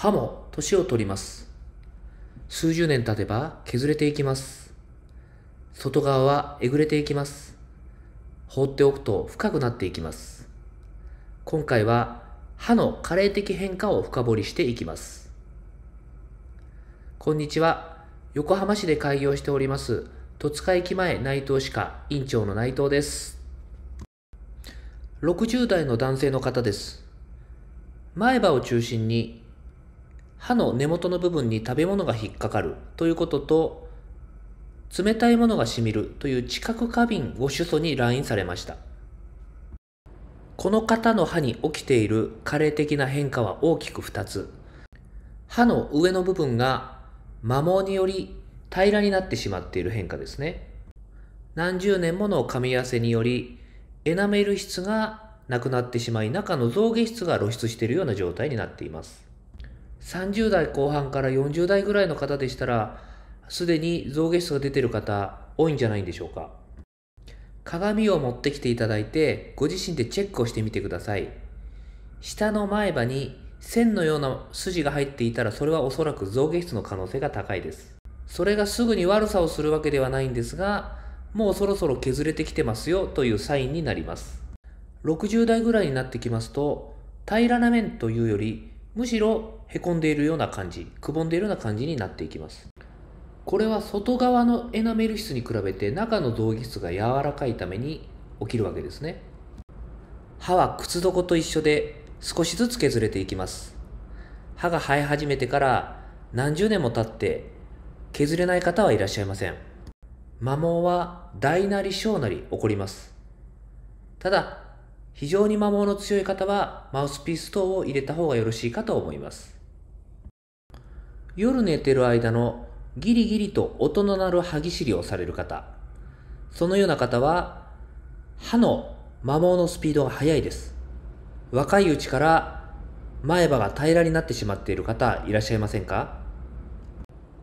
歯も年を取ります。数十年経てば削れていきます。外側はえぐれていきます。放っておくと深くなっていきます。今回は歯の加齢的変化を深掘りしていきます。こんにちは。横浜市で開業しております、戸塚駅前内藤歯科院長の内藤です。60代の男性の方です。前歯を中心に歯の根元の部分に食べ物が引っかかるということと冷たいものがしみるという知覚過敏を主訴に来院されました。この方の歯に起きている加齢的な変化は大きく2つ。歯の上の部分が摩耗により平らになってしまっている変化ですね。何十年もの噛み合わせによりエナメル質がなくなってしまい中の象牙質が露出しているような状態になっています。30代後半から40代ぐらいの方でしたらすでに象牙質が出てる方多いんじゃないんでしょうか。鏡を持ってきていただいてご自身でチェックをしてみてください。下の前歯に線のような筋が入っていたらそれはおそらく象牙質の可能性が高いです。それがすぐに悪さをするわけではないんですが、もうそろそろ削れてきてますよというサインになります。60代ぐらいになってきますと、平らな面というより、むしろ凹んでいるような感じ、くぼんでいるような感じになっていきます。これは外側のエナメル質に比べて中の象牙質が柔らかいために起きるわけですね。歯は靴底と一緒で少しずつ削れていきます。歯が生え始めてから何十年も経って削れない方はいらっしゃいません。摩耗は大なり小なり起こります。ただ、非常に摩耗の強い方はマウスピース等を入れた方がよろしいかと思います。夜寝てる間のギリギリと音の鳴る歯ぎしりをされる方、そのような方は歯の摩耗のスピードが速いです。若いうちから前歯が平らになってしまっている方いらっしゃいませんか？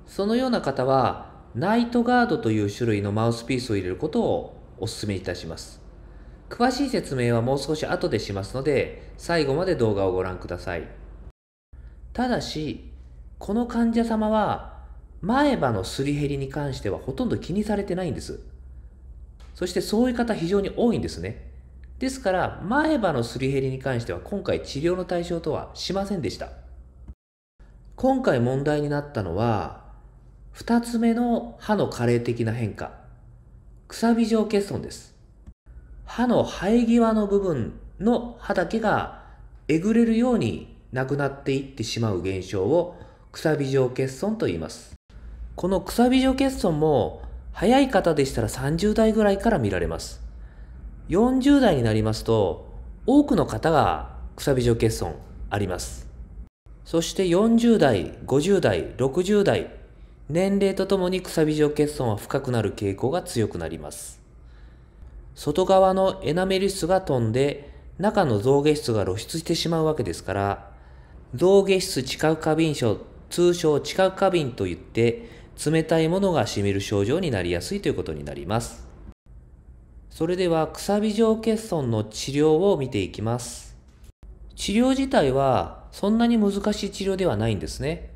そのような方はナイトガードという種類のマウスピースを入れることをお勧めいたします。詳しい説明はもう少し後でしますので、最後まで動画をご覧ください。ただし、この患者様は前歯のすり減りに関してはほとんど気にされてないんです。そしてそういう方非常に多いんですね。ですから、前歯のすり減りに関しては今回治療の対象とはしませんでした。今回問題になったのは、二つ目の歯の加齢的な変化。くさび状欠損です。歯の生え際の部分の歯だけがえぐれるようになくなっていってしまう現象をくさび状欠損と言います。このくさび状欠損も早い方でしたら30代ぐらいから見られます。40代になりますと多くの方がくさび状欠損あります。そして40代、50代、60代、年齢とともにくさび状欠損は深くなる傾向が強くなります。外側のエナメル質が飛んで中の象牙質が露出してしまうわけですから、象牙質知覚過敏症、通称知覚過敏といって冷たいものがしみる症状になりやすいということになります。それではくさび状欠損の治療を見ていきます。治療自体はそんなに難しい治療ではないんですね。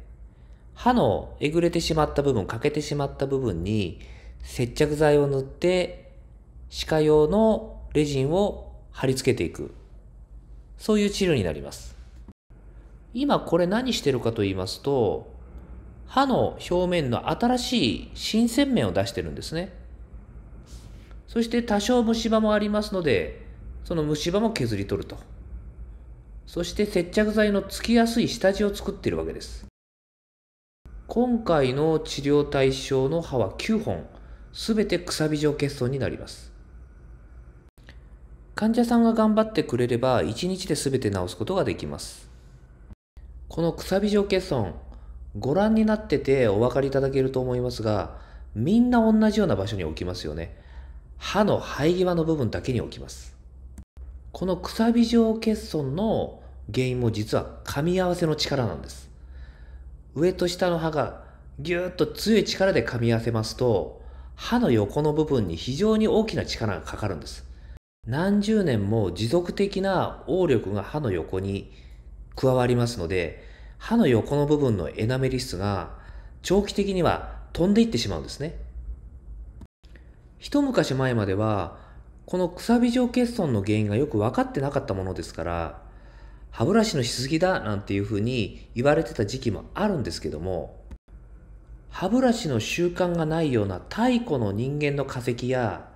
歯のえぐれてしまった部分、欠けてしまった部分に接着剤を塗って歯科用のレジンを貼り付けていく。そういう治療になります。今これ何してるかと言いますと、歯の表面の新しい新鮮面を出してるんですね。そして多少虫歯もありますので、その虫歯も削り取ると。そして接着剤のつきやすい下地を作っているわけです。今回の治療対象の歯は9本、すべてくさび状欠損になります。患者さんが頑張ってくれれば、1日で全て治すことができます。このくさび状欠損、ご覧になっててお分かりいただけると思いますが、みんな同じような場所に置きますよね。歯の生え際の部分だけに置きます。このくさび状欠損の原因も実は噛み合わせの力なんです。上と下の歯がぎゅーっと強い力で噛み合わせますと、歯の横の部分に非常に大きな力がかかるんです。何十年も持続的な応力が歯の横に加わりますので、歯の横の部分のエナメリ質が長期的には飛んでいってしまうんですね。一昔前までは、このくさび状欠損の原因がよく分かってなかったものですから、歯ブラシのしすぎだなんていうふうに言われてた時期もあるんですけども、歯ブラシの習慣がないような太古の人間の化石や、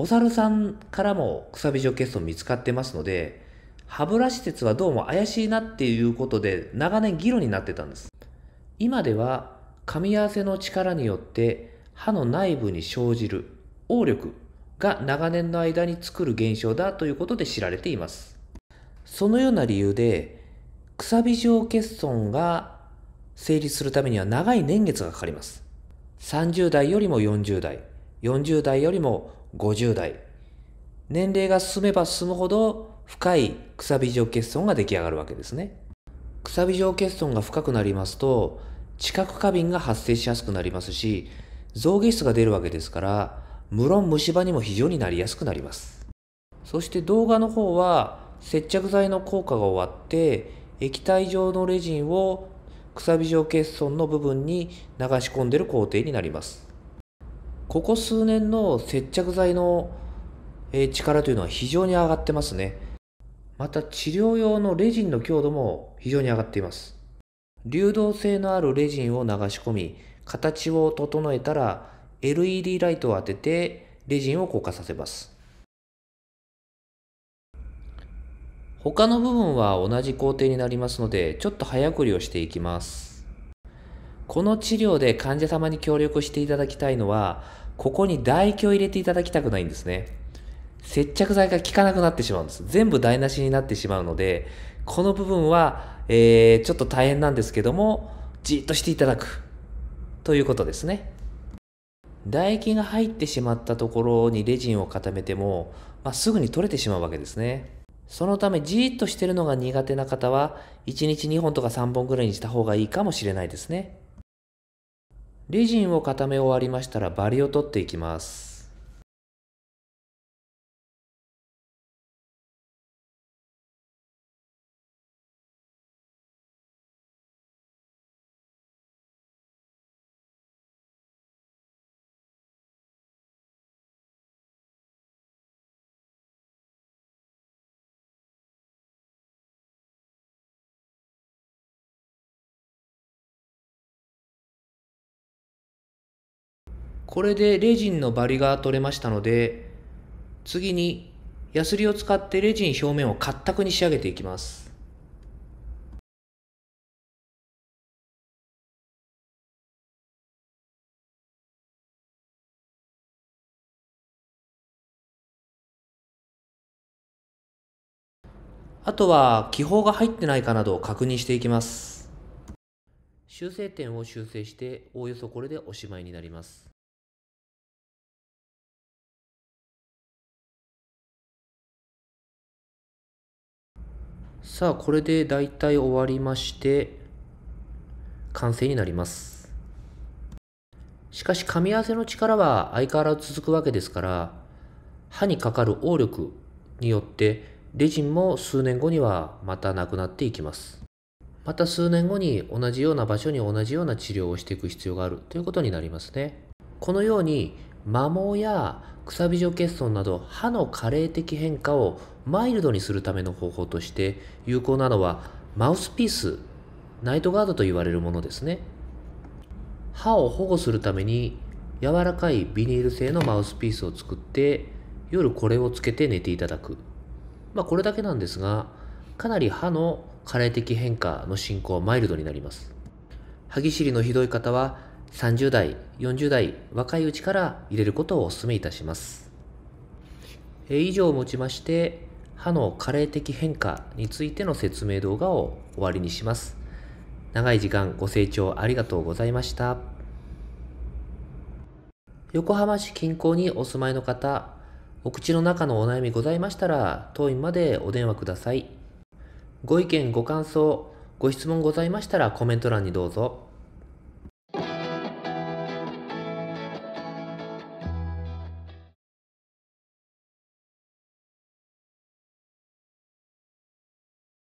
お猿さんからもくさび状欠損見つかってますので、歯ブラシ説はどうも怪しいなっていうことで長年議論になってたんです。今では噛み合わせの力によって歯の内部に生じる応力が長年の間に作る現象だということで知られています。そのような理由で、くさび状欠損が成立するためには長い年月がかかります。30代よりも40代、40代よりも50代。年齢が進めば進むほど深いくさび状欠損が出来上がるわけですね。くさび状欠損が深くなりますと、知覚過敏が発生しやすくなりますし、象牙質が出るわけですから、無論虫歯にも非常になりやすくなります。そして動画の方は接着剤の効果が終わって液体状のレジンをくさび状欠損の部分に流し込んでる工程になります。ここ数年の接着剤の力というのは非常に上がってますね。また治療用のレジンの強度も非常に上がっています。流動性のあるレジンを流し込み、形を整えたら LED ライトを当ててレジンを硬化させます。他の部分は同じ工程になりますので、ちょっと早送りをしていきます。この治療で患者様に協力していただきたいのは、ここに唾液を入れていただきたくないんですね。接着剤が効かなくなってしまうんです。全部台無しになってしまうので、この部分は、えー、ちょっと大変なんですけども、じっとしていただく。ということですね。唾液が入ってしまったところにレジンを固めても、まあ、すぐに取れてしまうわけですね。そのためじーっとしてるのが苦手な方は、1日2本とか3本ぐらいにした方がいいかもしれないですね。リジンを固め終わりましたらバリを取っていきます。これでレジンのバリが取れましたので、次にヤスリを使ってレジン表面を滑卓に仕上げていきます。あとは気泡が入ってないかなどを確認していきます。修正点を修正しておおよそこれでおしまいになります。さあ、これで大体終わりまして、完成になります。しかし、噛み合わせの力は相変わらず続くわけですから、歯にかかる応力によって、レジンも数年後にはまたなくなっていきます。また数年後に同じような場所に同じような治療をしていく必要があるということになりますね。このように摩耗やくさび状欠損など歯の加齢的変化をマイルドにするための方法として有効なのはマウスピース、ナイトガードと言われるものですね。歯を保護するために柔らかいビニール製のマウスピースを作って夜これをつけて寝ていただく。まあこれだけなんですがかなり歯の加齢的変化の進行はマイルドになります。歯ぎしりのひどい方は30代、40代、若いうちから入れることをお勧めいたします。え以上をもちまして、歯の加齢的変化についての説明動画を終わりにします。長い時間ご清聴ありがとうございました。横浜市近郊にお住まいの方、お口の中のお悩みございましたら、当院までお電話ください。ご意見、ご感想、ご質問ございましたらコメント欄にどうぞ。